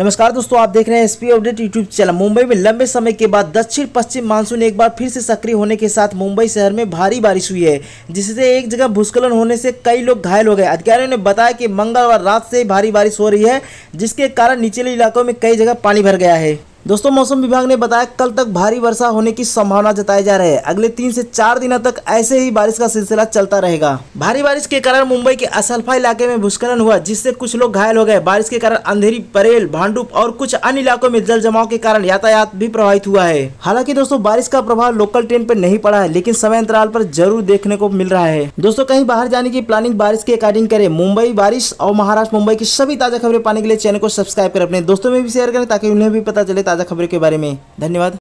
नमस्कार दोस्तों, आप देख रहे हैं SP update YouTube channel Mumbai में लंबे समय के बाद दक्षिण पश्चिम मानसून एक बार फिर से सक्रिय होने के साथ मुंबई शहर में भारी बारिश हुई है, जिससे एक जगह भूस्खलन होने से कई लोग घायल हो गए। अधिकारियों ने बताया कि मंगलवार रात से भारी बारिश हो रही है, जिसके कारण निचले इलाकों में कई जगह पानी भर गया है। दोस्तों, मौसम विभाग ने बताया कल तक भारी वर्षा होने की संभावना जताई जा रही है। अगले तीन से चार दिनों तक ऐसे ही बारिश का सिलसिला चलता रहेगा। भारी बारिश के कारण मुंबई के असलफा इलाके में भूस्खलन हुआ, जिससे कुछ लोग घायल हो गए। बारिश के कारण अंधेरी, परेल, भांडुप और कुछ अन्य इलाकों में जल जमाव के कारण यातायात भी प्रभावित हुआ है। हालाँकि दोस्तों, बारिश का प्रभाव लोकल ट्रेन पर नहीं पड़ा है, लेकिन समय अंतराल पर ज़रूर देखने को मिल रहा है। दोस्तों, कहीं बाहर जाने की प्लानिंग बारिश के अकॉर्डिंग करें। मुंबई बारिश और महाराष्ट्र, मुंबई की सभी ताज़ा खबरें पाने के लिए चैनल को सब्सक्राइब करें अपने दोस्तों में भी शेयर करें, ताकि उन्हें भी पता चले ताज़ा खबरों के बारे में। धन्यवाद।